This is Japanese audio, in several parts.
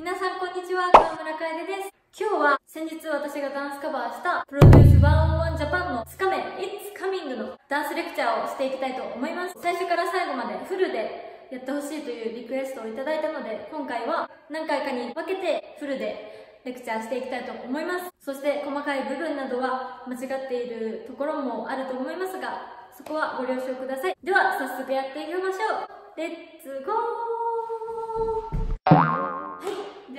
皆さんこんにちは川村楓です。今日は先日私がダンスカバーしたプロデュース101ジャパンの2日目 It's Coming のダンスレクチャーをしていきたいと思います。最初から最後までフルでやってほしいというリクエストをいただいたので今回は何回かに分けてフルでレクチャーしていきたいと思います。そして細かい部分などは間違っているところもあると思いますがそこはご了承ください。では早速やっていきましょう。レッツゴー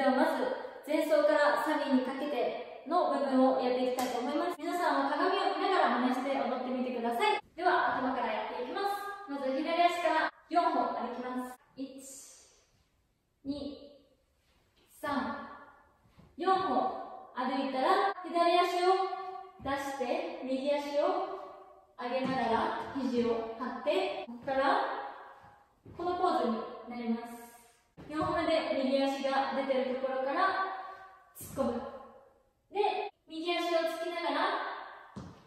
ではまず前奏からサビにかけての部分をやっていきたいと思います。皆さんは鏡を見ながら真似して踊ってみてください。では頭からやっていきます。まず左足から4歩歩きます。1 2 3 4歩歩いたら左足を出して右足を上げながら肘を張ってここからこのポーズになります。出てるところから突っ込む。で右足をつきながら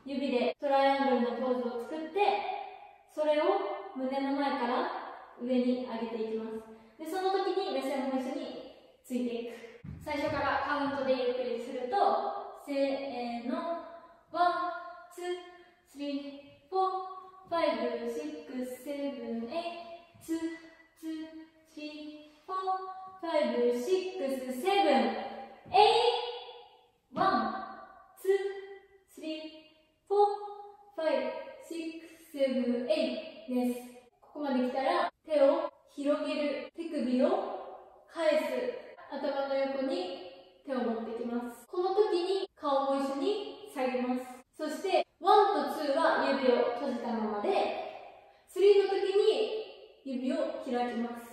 指でトライアングルのポーズを作ってそれを胸の前から上に上げていきます。でその時に目線も一緒についていく。最初からカウントでゆっくりするとせーの7、8です。ここまで来たら、手を広げる、手首を返す、頭の横に手を持ってきます。この時に顔も一緒に下げます。そして、1と2は指を閉じたままで、3の時に指を開きます。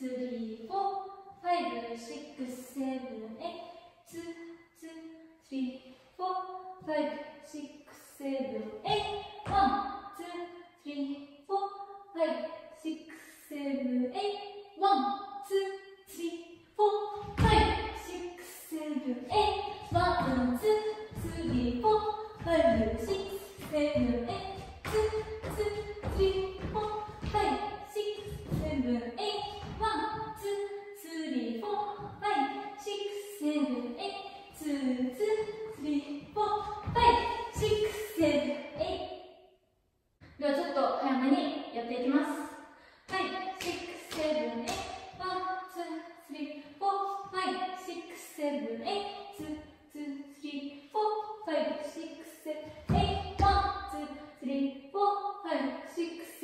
スリー、フォー、ファイブ、シックス、セブン、エイト、ツー、ツー、スリー、フォー、ファイブ、シックス、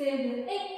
estender em